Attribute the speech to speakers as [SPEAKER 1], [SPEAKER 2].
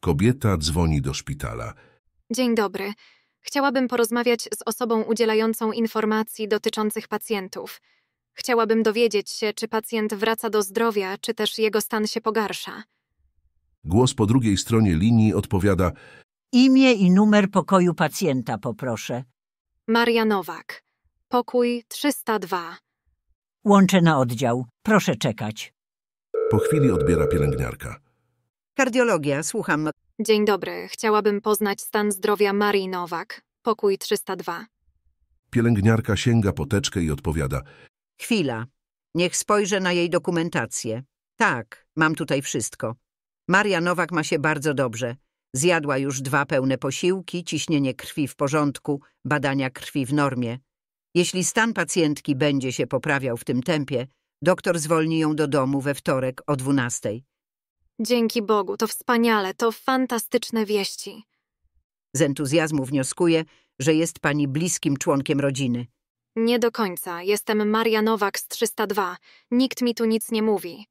[SPEAKER 1] Kobieta dzwoni do szpitala.
[SPEAKER 2] Dzień dobry. Chciałabym porozmawiać z osobą udzielającą informacji dotyczących pacjentów. Chciałabym dowiedzieć się, czy pacjent wraca do zdrowia, czy też jego stan się pogarsza.
[SPEAKER 1] Głos po drugiej stronie linii odpowiada
[SPEAKER 3] Imię i numer pokoju pacjenta poproszę.
[SPEAKER 2] Maria Nowak. Pokój 302.
[SPEAKER 3] Łączę na oddział. Proszę czekać.
[SPEAKER 1] Po chwili odbiera pielęgniarka.
[SPEAKER 4] Kardiologia, słucham.
[SPEAKER 2] Dzień dobry. Chciałabym poznać stan zdrowia Marii Nowak. Pokój 302.
[SPEAKER 1] Pielęgniarka sięga po teczkę i odpowiada.
[SPEAKER 4] Chwila. Niech spojrzę na jej dokumentację. Tak, mam tutaj wszystko. Maria Nowak ma się bardzo dobrze. Zjadła już dwa pełne posiłki, ciśnienie krwi w porządku, badania krwi w normie. Jeśli stan pacjentki będzie się poprawiał w tym tempie, doktor zwolni ją do domu we wtorek o 12.
[SPEAKER 2] Dzięki Bogu, to wspaniale, to fantastyczne wieści.
[SPEAKER 4] Z entuzjazmu wnioskuję, że jest pani bliskim członkiem rodziny.
[SPEAKER 2] Nie do końca. Jestem Maria Nowak z 302. Nikt mi tu nic nie mówi.